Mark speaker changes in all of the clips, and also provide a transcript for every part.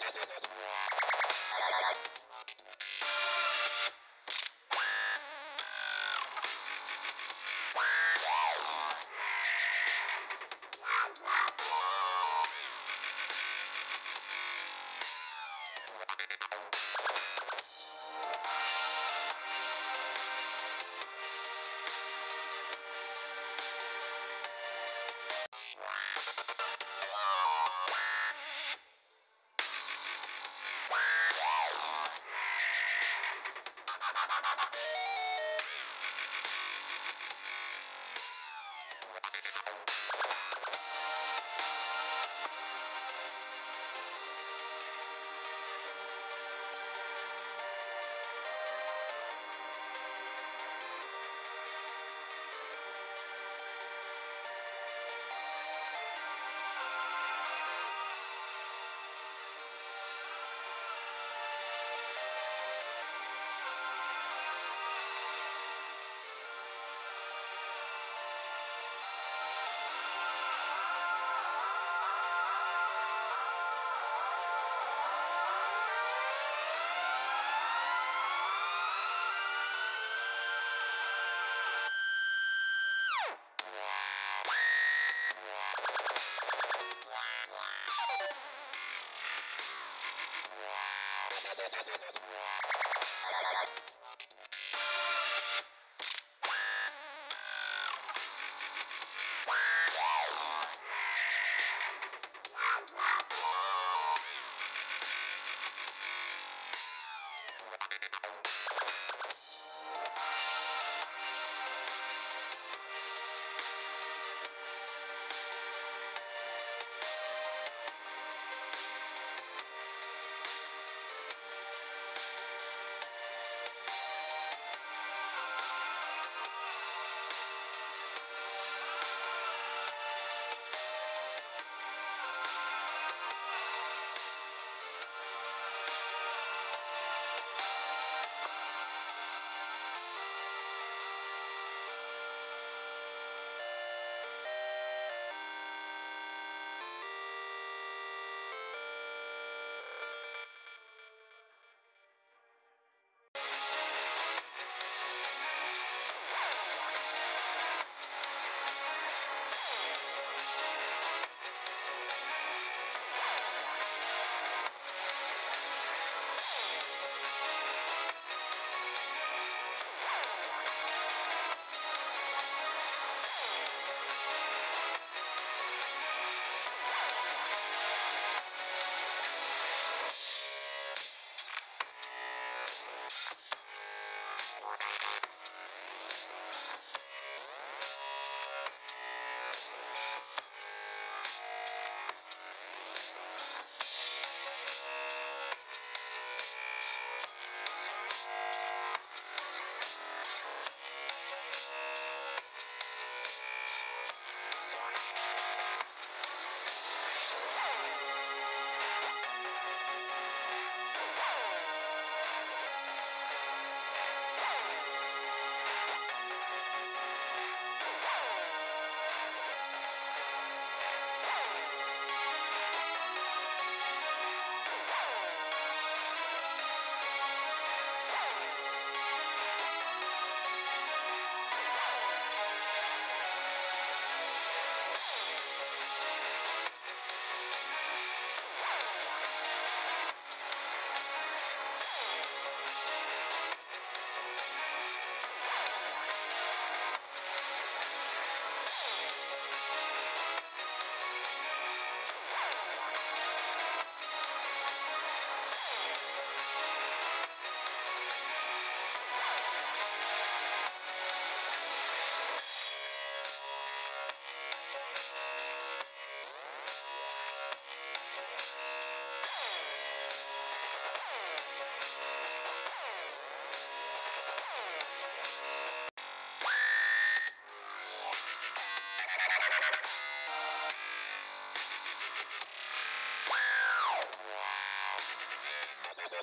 Speaker 1: Yeah, yeah, yeah.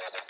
Speaker 1: Thank you.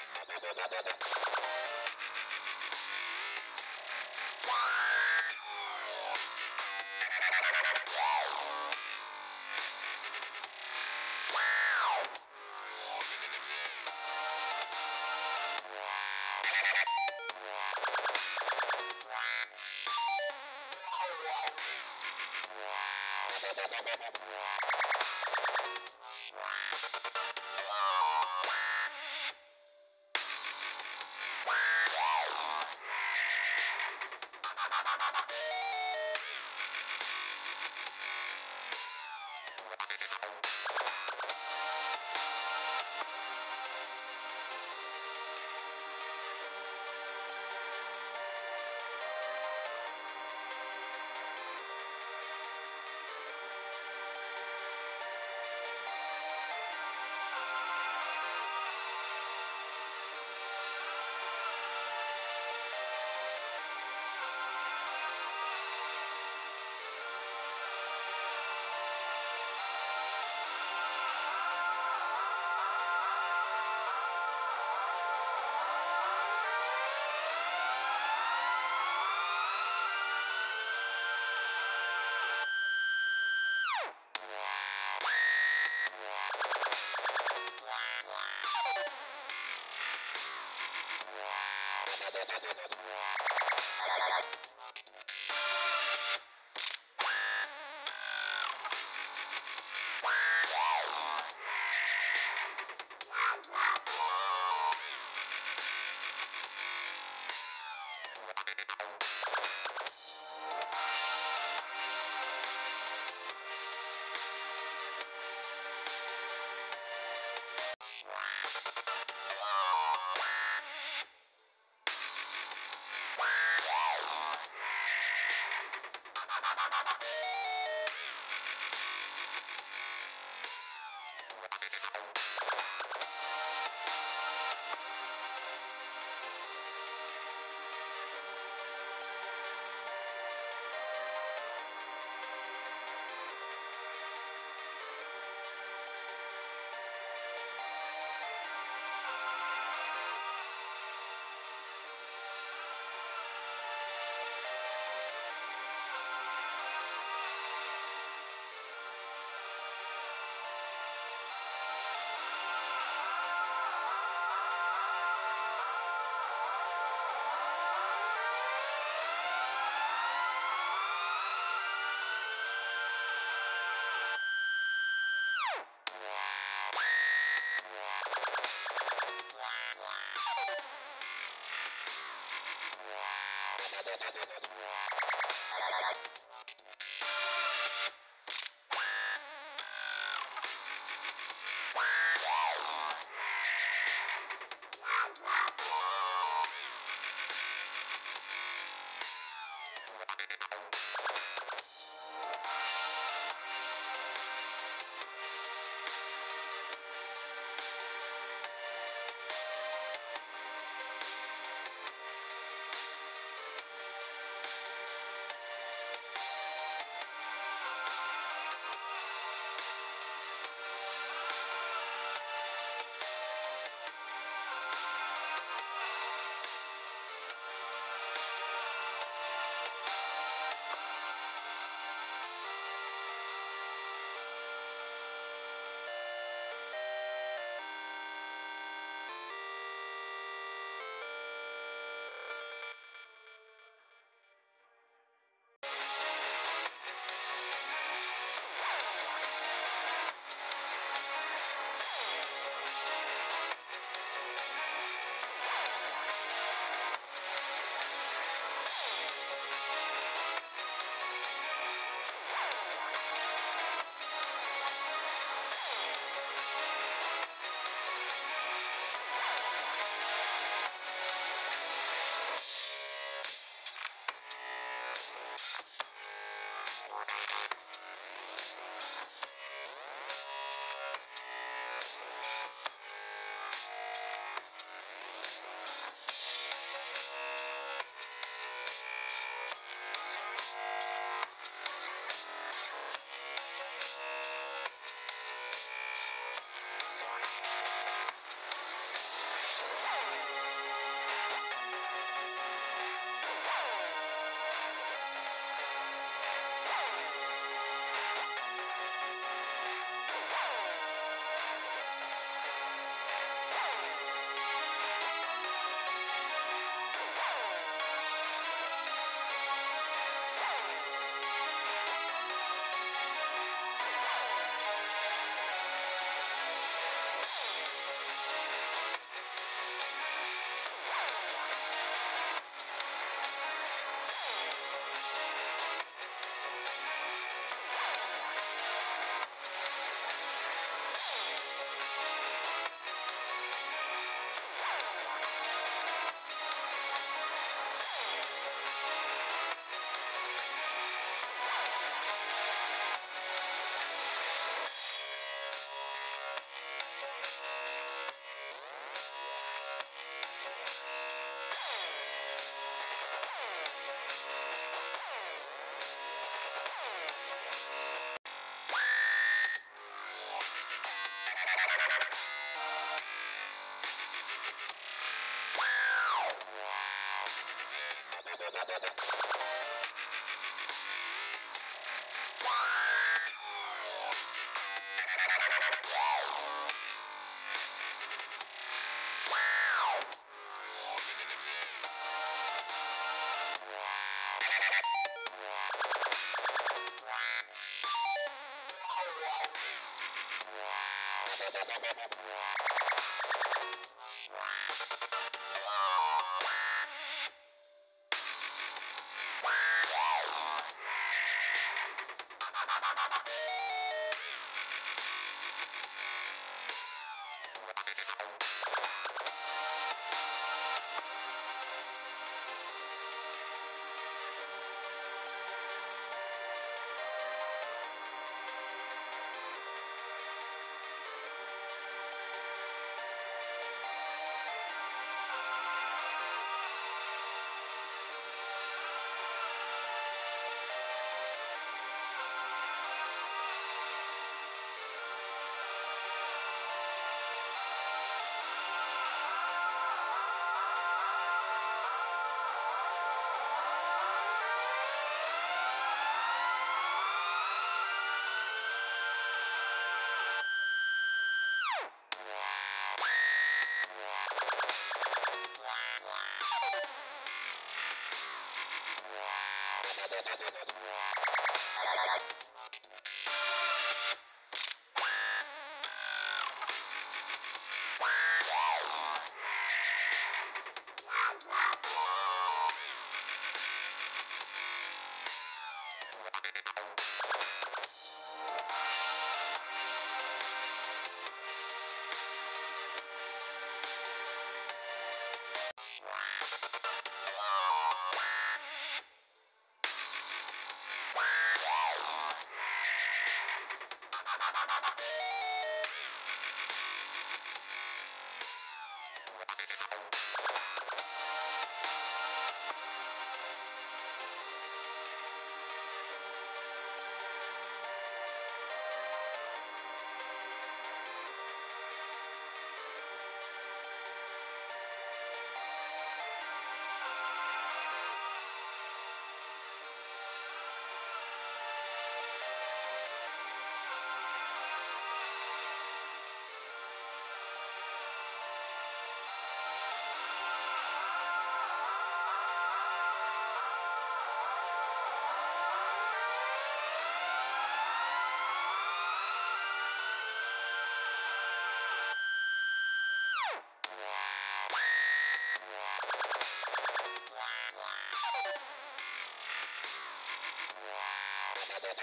Speaker 1: Thank you. Thank you.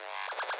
Speaker 1: Yeah.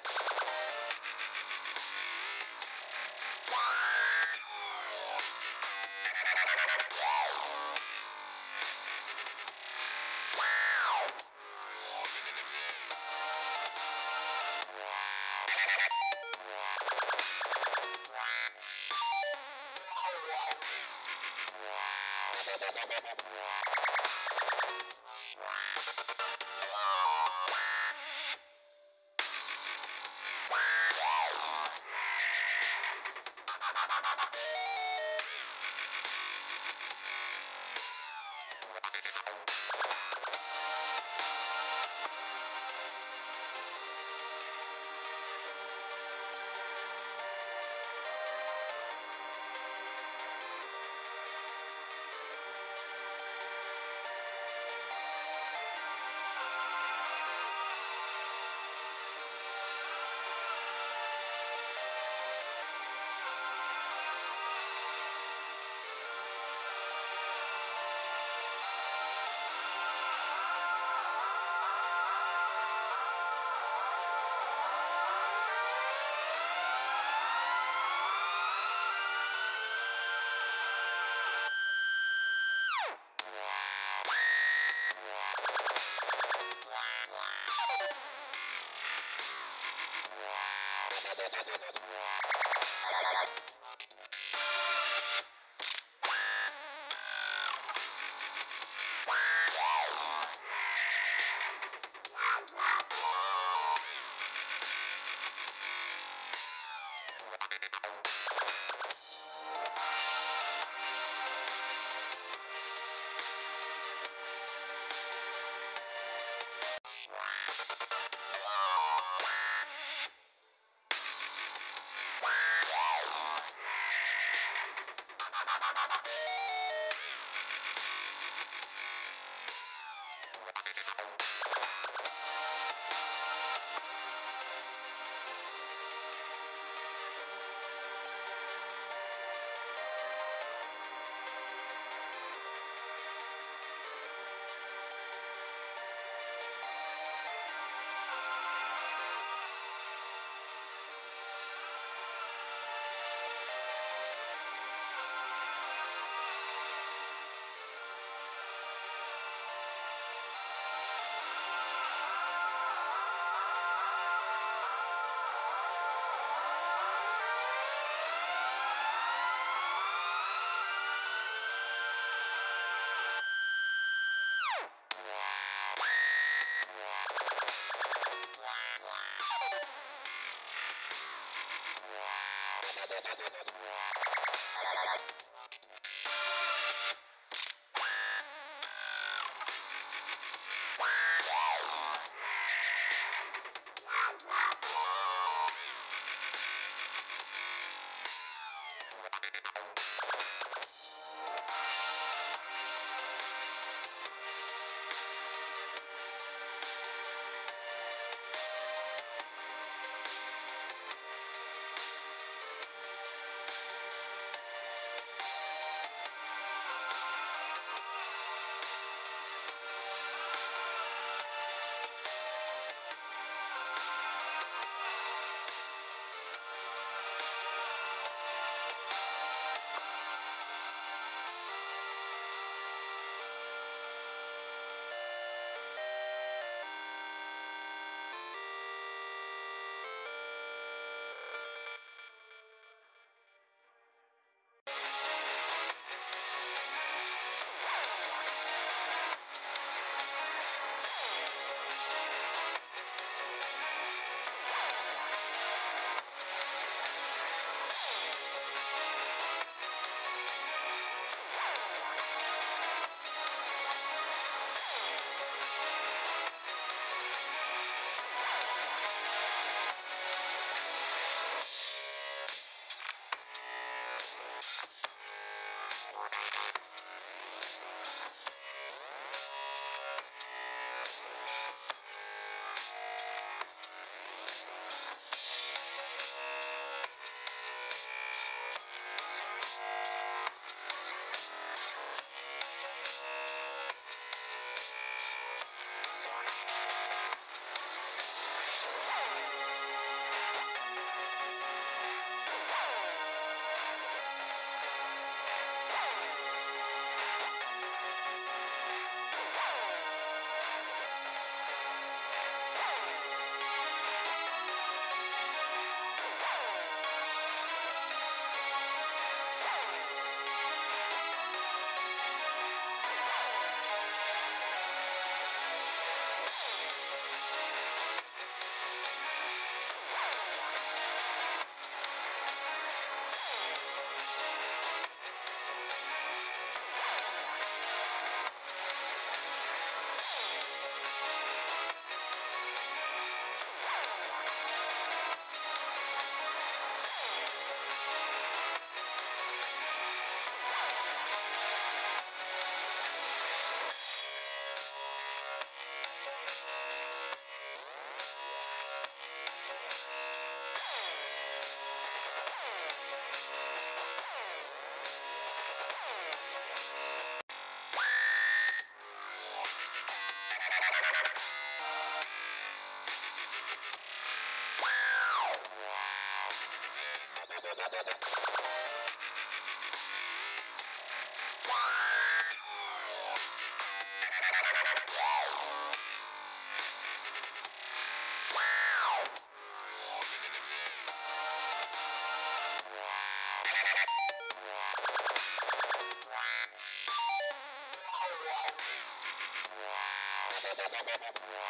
Speaker 1: Wow.